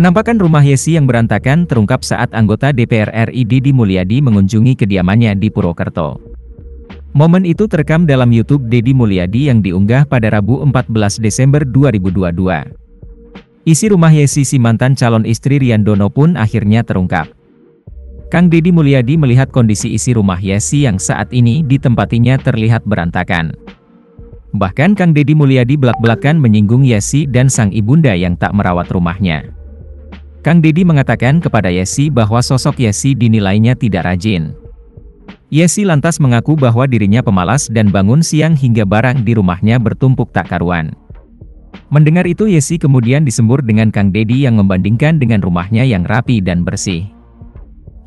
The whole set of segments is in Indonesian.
Penampakan rumah Yesi yang berantakan terungkap saat anggota DPR RI Didi Mulyadi mengunjungi kediamannya di Purwokerto. Momen itu terekam dalam YouTube Dedi Mulyadi yang diunggah pada Rabu 14 Desember 2022. Isi rumah Yesi si mantan calon istri Rian Dono pun akhirnya terungkap. Kang Dedi Mulyadi melihat kondisi isi rumah Yesi yang saat ini ditempatinya terlihat berantakan. Bahkan Kang Dedi Mulyadi belak-belakan menyinggung Yesi dan sang ibunda yang tak merawat rumahnya. Kang Dedi mengatakan kepada Yesi bahwa sosok Yesi dinilainya tidak rajin. Yesi lantas mengaku bahwa dirinya pemalas dan bangun siang hingga barang di rumahnya bertumpuk tak karuan. Mendengar itu Yesi kemudian disembur dengan Kang Dedi yang membandingkan dengan rumahnya yang rapi dan bersih.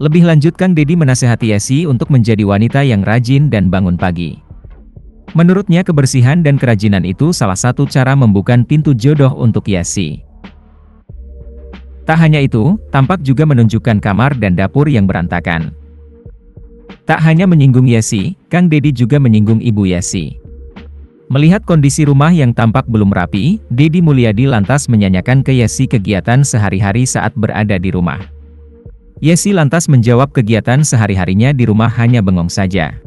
Lebih lanjut Kang Dedi menasehati Yesi untuk menjadi wanita yang rajin dan bangun pagi. Menurutnya kebersihan dan kerajinan itu salah satu cara membuka pintu jodoh untuk Yesi. Tak hanya itu, tampak juga menunjukkan kamar dan dapur yang berantakan. Tak hanya menyinggung Yesi, Kang Dedi juga menyinggung Ibu Yesi. Melihat kondisi rumah yang tampak belum rapi, Dedi Mulyadi lantas menyanyikan ke Yesi kegiatan sehari-hari saat berada di rumah. Yesi lantas menjawab kegiatan sehari-harinya di rumah hanya bengong saja.